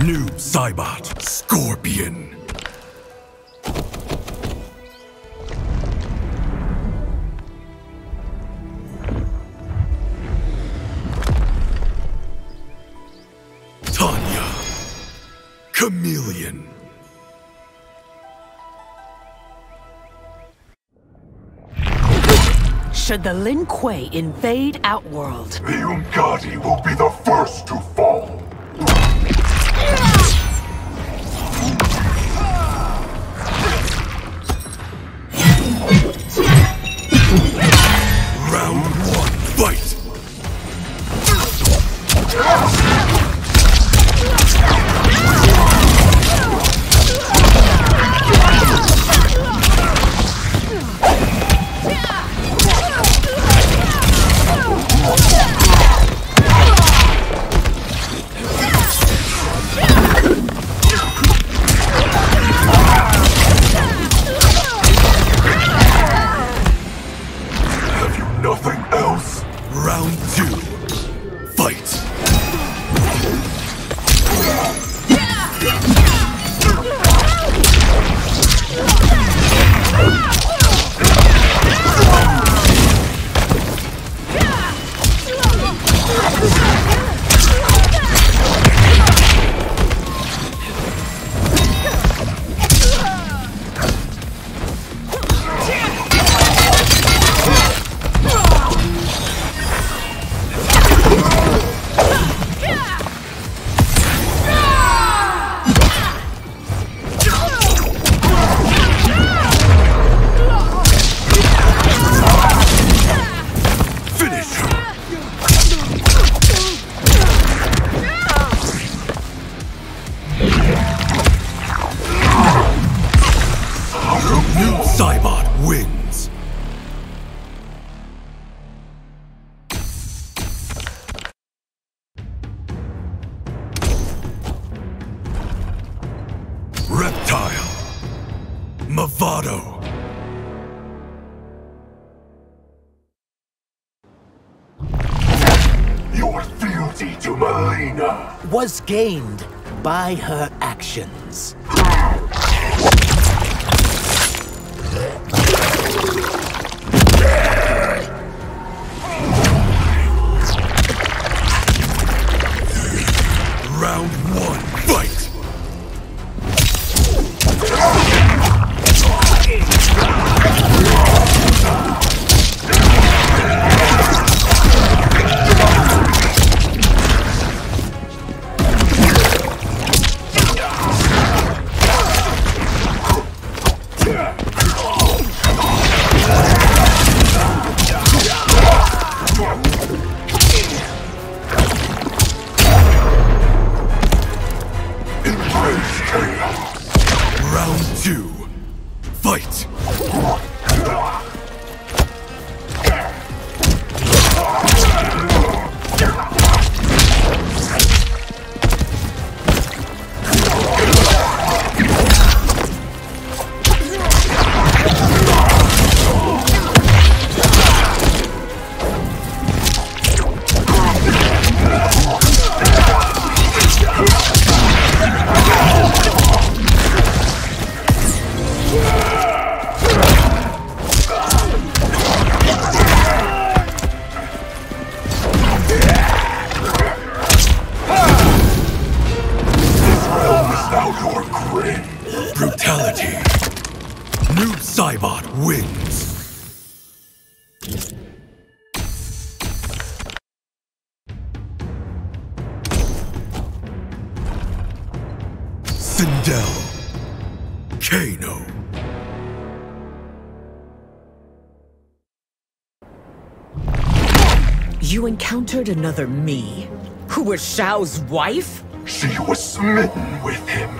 Noob Saibot Scorpion. Tanya. Khameleon. Should the Lin Kuei invade Outworld? The Umgadi will be the first to fall. To Mileena. was gained by her actions. Kano. You encountered another me, who was Shao's wife? She was smitten with him,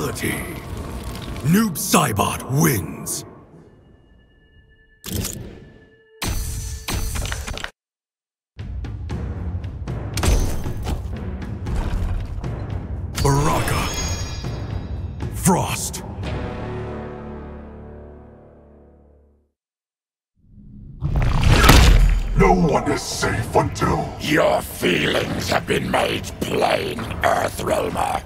Brutality. Noob Saibot wins. Baraka. Frost. No one is safe until Your feelings have been made plain, Earthrealmer.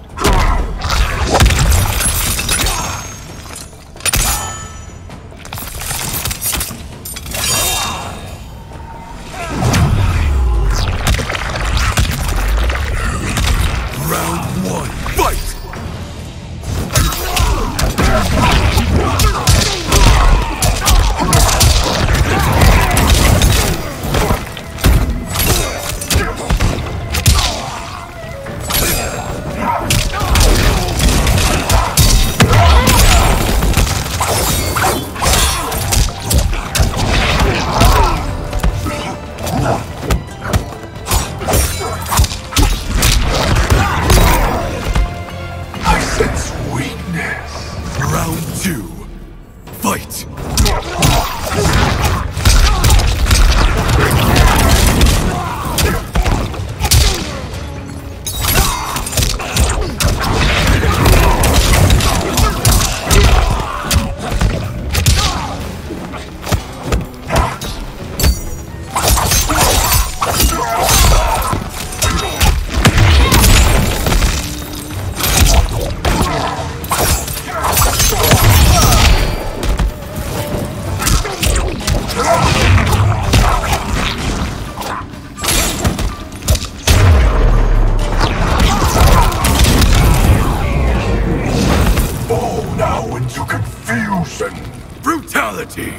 Brutality!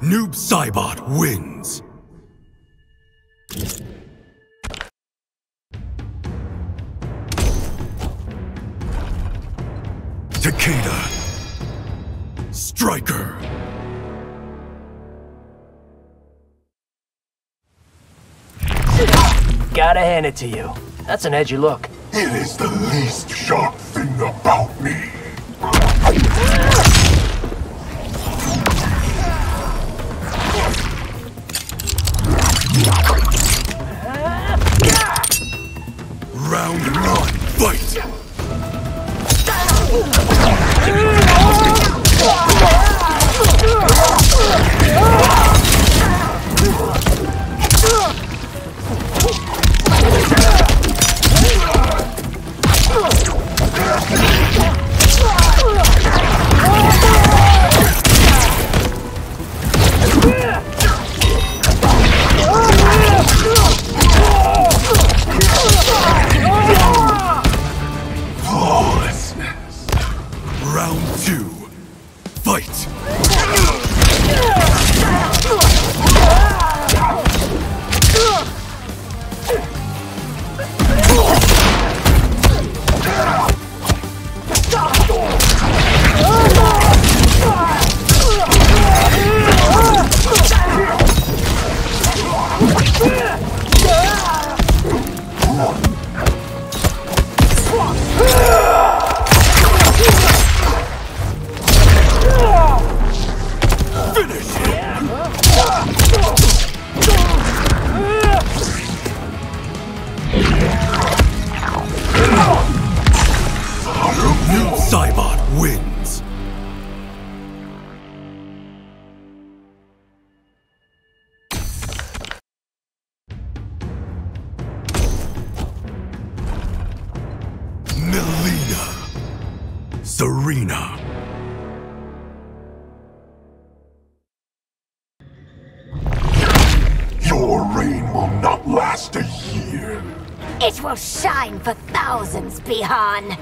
Noob Saibot wins. Takeda. Stryker. Gotta hand it to you. That's an edgy look. It is the least sharp thing about me. Round one. Fight! Sareena. Your reign will not last a year. It will shine for thousands, Bihan.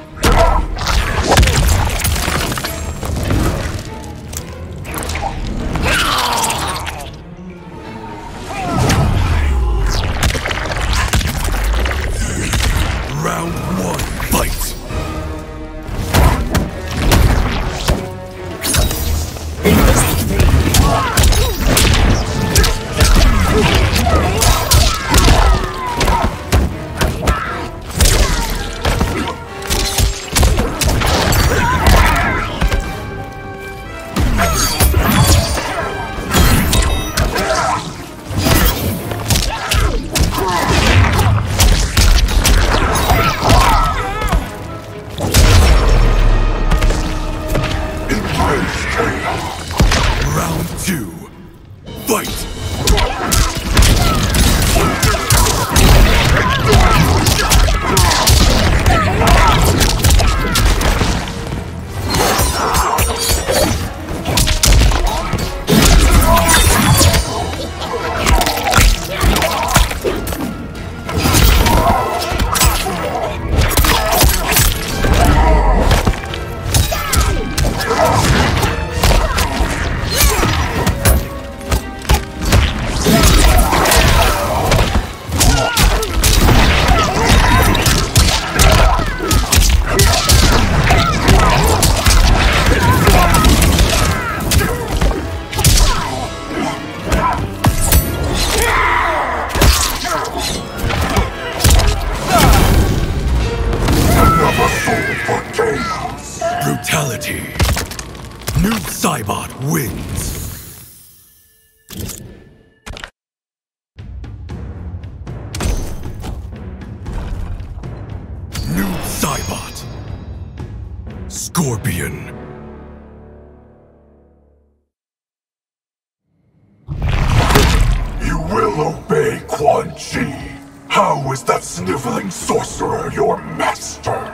your master!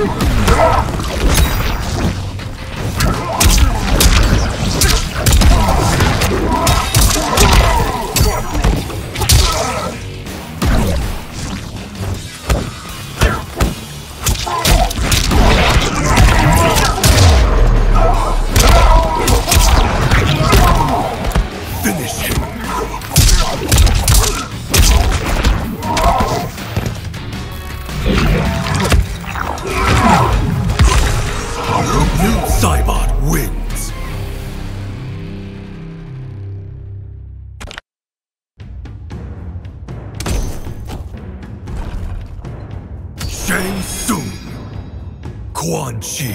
Ah! Quan Chi.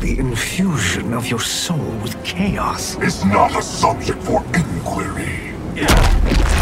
The infusion of your soul with chaos is not a subject for inquiry. Yeah.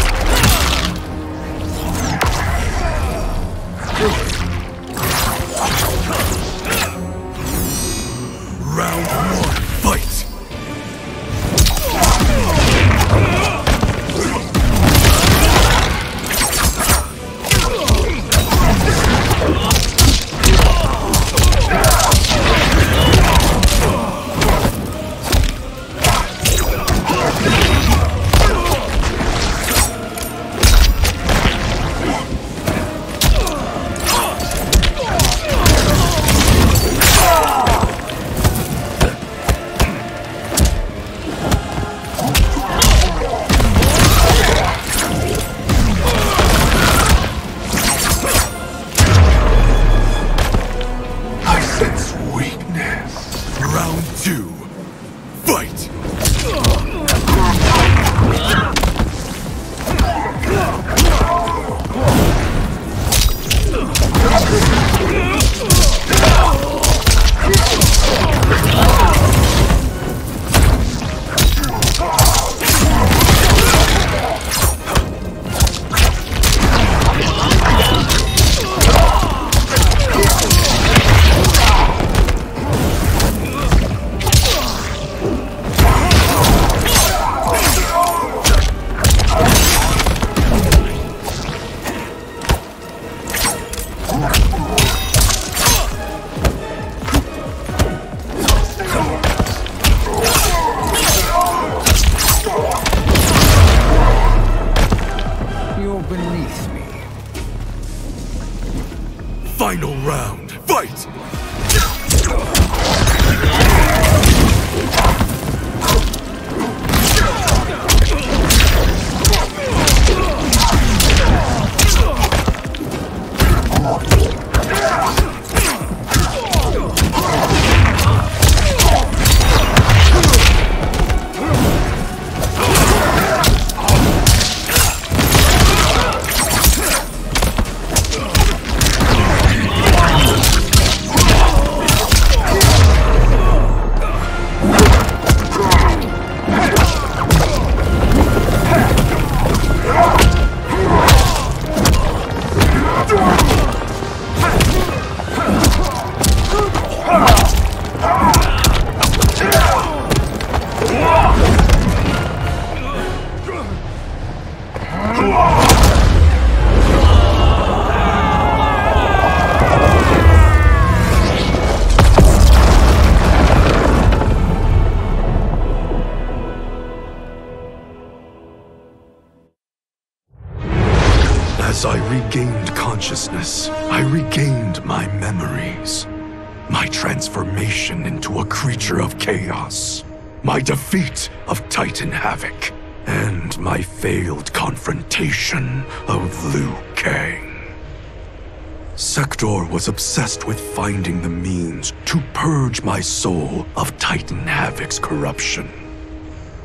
立てろ! Of chaos. My defeat of Titan Havik. And my failed confrontation of Liu Kang. Sektor was obsessed with finding the means to purge my soul of Titan Havik's corruption.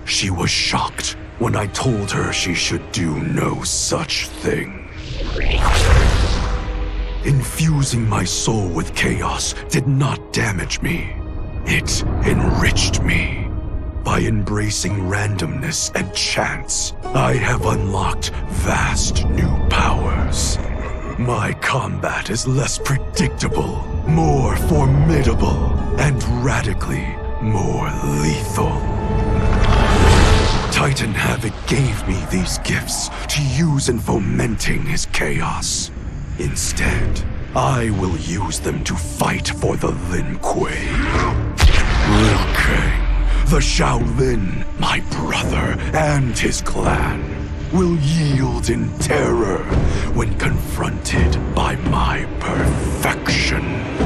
She was shocked when I told her she should do no such thing. Infusing my soul with chaos did not damage me. It enriched me. By embracing randomness and chance, I have unlocked vast new powers. My combat is less predictable, more formidable, and radically more lethal. Titan Havik gave me these gifts to use in fomenting his chaos. Instead, I will use them to fight for the Lin Kuei. Liu Kang, the Shaolin, my brother, and his clan will yield in terror when confronted by my perfection.